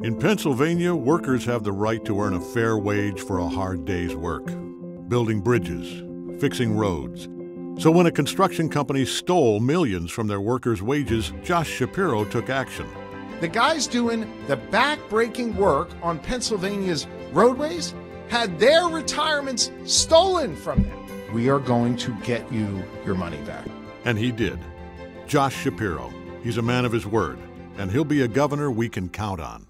In Pennsylvania, workers have the right to earn a fair wage for a hard day's work, building bridges, fixing roads. So when a construction company stole millions from their workers' wages, Josh Shapiro took action. The guys doing the back-breaking work on Pennsylvania's roadways had their retirements stolen from them. We are going to get you your money back. And he did. Josh Shapiro. He's a man of his word, and he'll be a governor we can count on.